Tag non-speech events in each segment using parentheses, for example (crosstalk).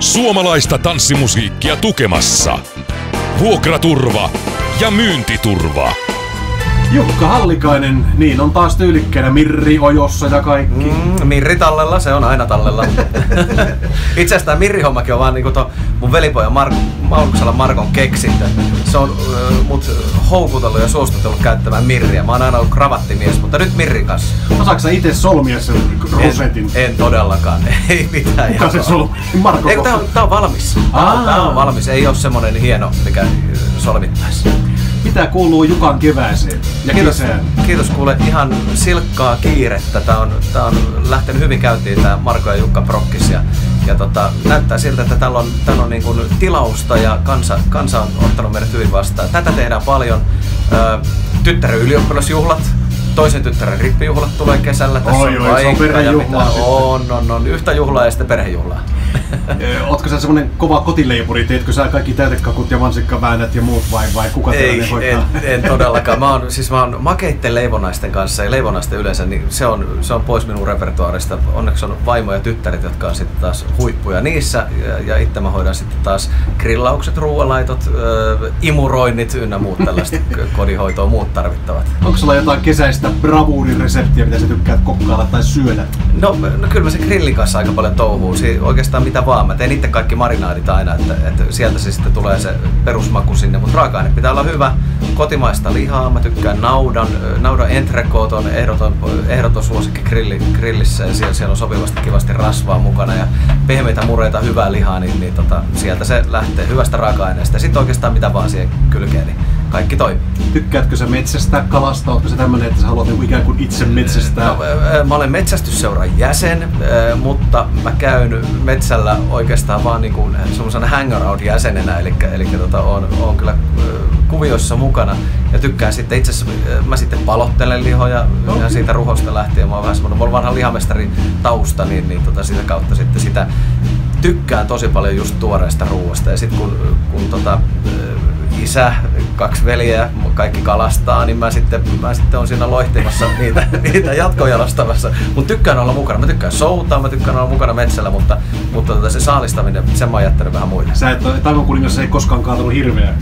Suomalaista tanssimusiikkia tukemassa. Vuokraturva ja myyntiturva. Jukka Hallikainen, niin on taas tyylikkäänä Mirri Ojossa ja kaikki. Mm, Mirri tallella, se on aina tallella. (laughs) Itse asiassa tämä Mirri-hommakin on vaan niinku to, mun velipojan Mark, Markuksella Markon keksintö. Se on äh, mut houkutellut ja suostutellut käyttämään Mirriä. Mä oon aina ollut kravattimies, mutta nyt Mirrin kanssa. Osaatko sä itse solmia sen rosetin? En, en todellakaan, (laughs) ei mitään. Kuka se solmi? Marko Eikö, tää, on, tää on valmis. Aa. Tää on valmis, ei oo semmonen hieno, mikä solmittaisi. Mitä kuuluu Jukan kevääseen ja Kiitos, kesään? kiitos kuule ihan silkkaa kiirettä. Tää on, tää on lähtenyt hyvin käyntiin tää Marko ja Jukka Prokkis ja, ja tota, näyttää siltä, että täällä on, täällä on niin kuin tilausta ja kansa, kansa on ottanut meidät hyvin vastaan. Tätä tehdään paljon. Ö, tyttären ylioppilasjuhlat, toisen tyttären rippijuhlat tulee kesällä. Tässä Oi, oi, se on ja perhejuhlaa. On, on, on. Yhtä juhlaa ja sitten perhejuhlaa. Ootko sä semmonen kova kotileipuri? Teetkö sä kaikki täytekakut ja mansikkaväännät ja muut vai, vai kuka Ei, en, hoitaa? en todellakaan. Mä oon, siis mä oon makeitten leivonaisten kanssa ja leivonaisten yleensä, niin se on, se on pois minun repertuaarista. Onneksi on vaimo ja tyttäret, jotka on sitten taas huippuja niissä ja, ja itse mä hoidan sitten taas grillaukset, ruoanlaitot, ö, imuroinnit ynnä muut tällaiset (laughs) k- kodinhoitoa, muut tarvittavat. Onko sulla jotain kesäistä bravuurireseptiä, mitä sä tykkäät kokkailla tai syödä? No, no kyllä mä sen grillin kanssa aika paljon touhuun. Si- oikeastaan mitä vaan. Mä teen itse kaikki marinaadit aina, että, että sieltä se sitten tulee se perusmaku sinne. Mutta raaka-aine pitää olla hyvä. Kotimaista lihaa. Mä tykkään naudan. Naudan entrecote on ehdoton, ehdoton suosikki grilli, grillissä ja siellä, siellä on sopivasti kivasti rasvaa mukana ja pehmeitä mureita, hyvää lihaa, niin, niin tota, sieltä se lähtee hyvästä raaka-aineesta. Sitten oikeastaan mitä vaan siihen kylkeen, niin kaikki toimii. Tykkäätkö sä metsästää, kalasta? Ootko sä tämmönen, että sä haluat niinku ikään kuin itse metsästää? No, mä olen metsästysseuran jäsen, mutta mä käyn metsällä oikeastaan vaan niinku semmoisena hangaround-jäsenenä, eli, eli tota, on, on kyllä kuvioissa mukana ja tykkään sitten itse asiassa, mä sitten palottelen lihoja ihan siitä ruhosta lähtien, mä oon vähän semmoinen, mulla on vanha lihamestari tausta, niin, niin tota, sitä kautta sitten sitä tykkään tosi paljon just tuoreesta ruoasta ja sitten kun, kun tota, isä, kaksi veljeä, kaikki kalastaa, niin mä sitten, mä sitten on siinä loihtimassa niitä, (laughs) niitä jatkojalostamassa. Mutta tykkään olla mukana. Mä tykkään soutaa, mä tykkään olla mukana metsällä, mutta, mutta tota se saalistaminen, sen mä oon jättänyt vähän muille. Sä et ole, Taivon kuningas ei koskaan kaatanut hirveä.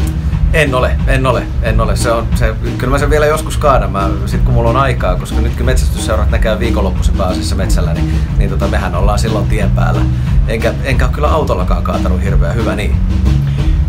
En ole, en ole, en ole. Se on, se, kyllä mä sen vielä joskus kaadan, mä, sit kun mulla on aikaa, koska nyt kun metsästysseurat ne käy viikonloppuisin pääasiassa metsällä, niin, niin tota, mehän ollaan silloin tien päällä. Enkä, enkä ole kyllä autollakaan kaatanut hirveä hyvä niin.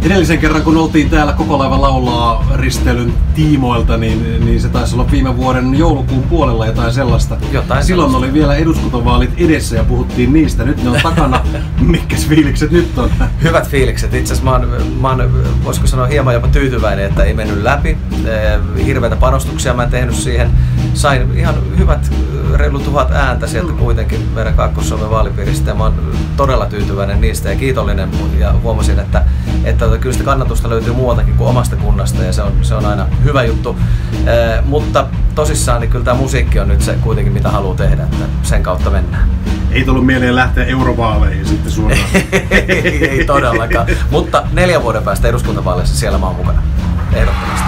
Edellisen kerran, kun oltiin täällä koko laiva laulaa risteilyn tiimoilta, niin, niin se taisi olla viime vuoden joulukuun puolella jotain sellaista. Jotain Silloin sellaista. oli vielä eduskuntavaalit edessä ja puhuttiin niistä. Nyt ne on takana. (laughs) Mikäs fiilikset nyt on? Hyvät fiilikset. Itse asiassa mä oon, mä oon, voisiko sanoa, hieman jopa tyytyväinen, että ei mennyt läpi. Eh, Hirveitä panostuksia mä en tehnyt siihen. Sain ihan hyvät reilu tuhat ääntä sieltä kuitenkin meidän Kaakkois-Suomen vaalipiiristä ja mä oon todella tyytyväinen niistä ja kiitollinen ja huomasin, että, että tota, kyllä sitä kannatusta löytyy muualtakin kuin omasta kunnasta ja se on, se on aina hyvä juttu. Eh, mutta tosissaan niin kyllä tämä musiikki on nyt se kuitenkin mitä haluaa tehdä, että sen kautta mennään. Ei tullut mieleen lähteä eurovaaleihin sitten suoraan. (laughs) ei, ei todellakaan. Mutta neljän vuoden päästä eduskuntavaaleissa siellä mä oon mukana. Ehdottomasti.